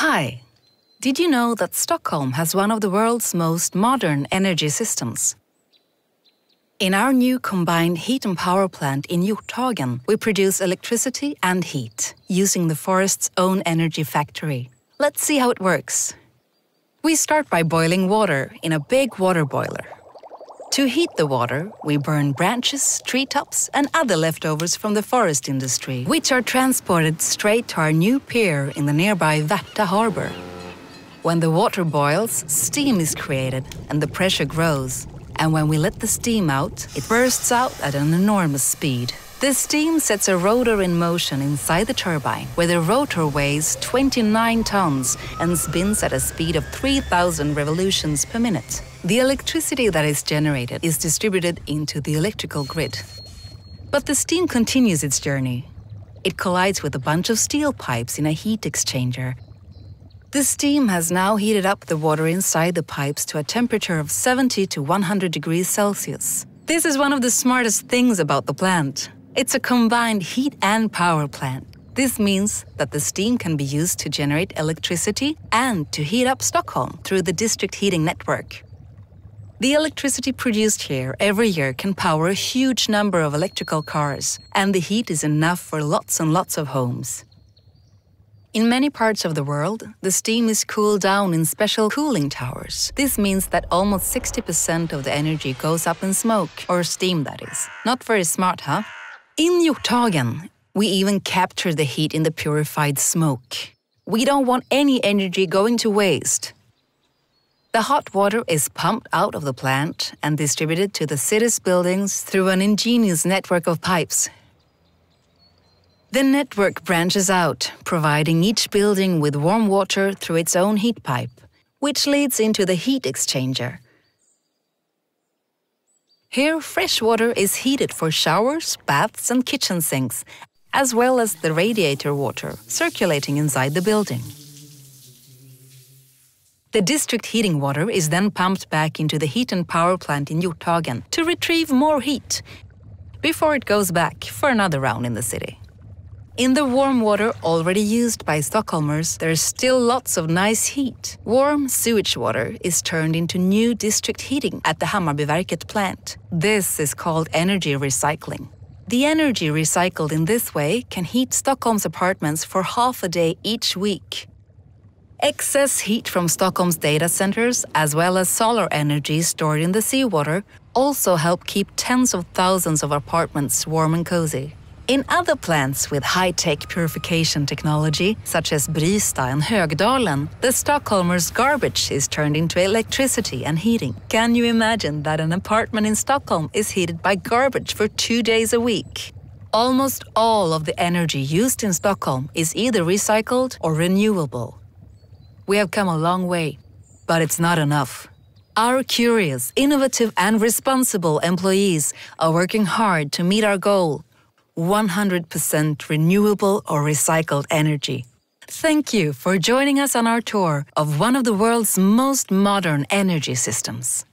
Hi! Did you know that Stockholm has one of the world's most modern energy systems? In our new combined heat and power plant in Hjorthagen, we produce electricity and heat using the forest's own energy factory. Let's see how it works. We start by boiling water in a big water boiler. To heat the water, we burn branches, treetops, and other leftovers from the forest industry, which are transported straight to our new pier in the nearby Värta harbor. When the water boils, steam is created and the pressure grows. And when we let the steam out, it bursts out at an enormous speed. The steam sets a rotor in motion inside the turbine, where the rotor weighs 29 tons and spins at a speed of 3,000 revolutions per minute. The electricity that is generated is distributed into the electrical grid. But the steam continues its journey. It collides with a bunch of steel pipes in a heat exchanger the steam has now heated up the water inside the pipes to a temperature of 70 to 100 degrees Celsius. This is one of the smartest things about the plant. It's a combined heat and power plant. This means that the steam can be used to generate electricity and to heat up Stockholm through the district heating network. The electricity produced here every year can power a huge number of electrical cars, and the heat is enough for lots and lots of homes. In many parts of the world, the steam is cooled down in special cooling towers. This means that almost 60% of the energy goes up in smoke, or steam that is. Not very smart, huh? In Hjorthagen, we even capture the heat in the purified smoke. We don't want any energy going to waste. The hot water is pumped out of the plant and distributed to the city's buildings through an ingenious network of pipes the network branches out, providing each building with warm water through its own heat pipe, which leads into the heat exchanger. Here, fresh water is heated for showers, baths, and kitchen sinks, as well as the radiator water circulating inside the building. The district heating water is then pumped back into the heat and power plant in Hjorthagen to retrieve more heat before it goes back for another round in the city. In the warm water already used by Stockholmers, there's still lots of nice heat. Warm sewage water is turned into new district heating at the Hammarbyverket plant. This is called energy recycling. The energy recycled in this way can heat Stockholm's apartments for half a day each week. Excess heat from Stockholm's data centers, as well as solar energy stored in the seawater, also help keep tens of thousands of apartments warm and cozy. In other plants with high-tech purification technology, such as Brista and Högdalen, the Stockholmers' garbage is turned into electricity and heating. Can you imagine that an apartment in Stockholm is heated by garbage for two days a week? Almost all of the energy used in Stockholm is either recycled or renewable. We have come a long way, but it's not enough. Our curious, innovative, and responsible employees are working hard to meet our goal 100% renewable or recycled energy. Thank you for joining us on our tour of one of the world's most modern energy systems.